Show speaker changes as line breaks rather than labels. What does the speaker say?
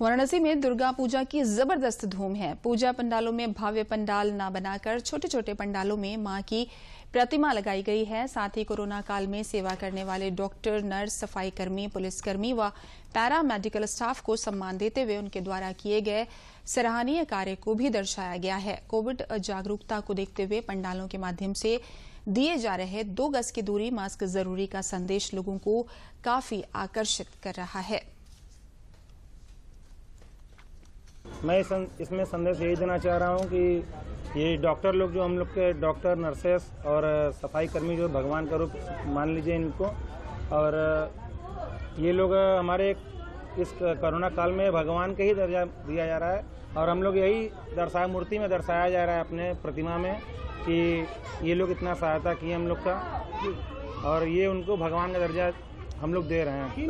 वाराणसी में दुर्गा पूजा की ज़बरदस्त धूम है। पूजा पंडालों में भव्य पंडाल न बनाकर छोटे छोटे पंडालों में माँ की प्रतिमा लगाई गई है। साथ ही कोरोना काल में सेवा करने वाले डॉक्टर, नर्स सफ़ाई कर्मी पुलिसकर्मी व पैरा मेडिकल स्टाफ को सम्मान देते हुए उनके द्वारा किए गए सराहनीय कार्य को भी दर्शाया गया है। कोविड जागरूकता को देखते हुए पंडालों के माध्यम से दिए जा रहे दो गज की दूरी मास्क ज़रूरी का संदेश लोगों को काफ़ी आकर्षित कर रहा है।
मैं सं, इसमें संदेश यही देना चाह रहा हूँ कि ये डॉक्टर लोग जो हम लोग के डॉक्टर नर्सेस और सफ़ाई कर्मी जो भगवान का रूप मान लीजिए इनको और ये लोग हमारे इस कोरोना काल में भगवान के ही दर्जा दिया जा रहा है और हम लोग यही दर्शाया मूर्ति में दर्शाया जा रहा है अपने प्रतिमा में कि ये लोग इतना सहायता किए हम लोग का और ये उनको भगवान का दर्जा हम लोग दे रहे हैं।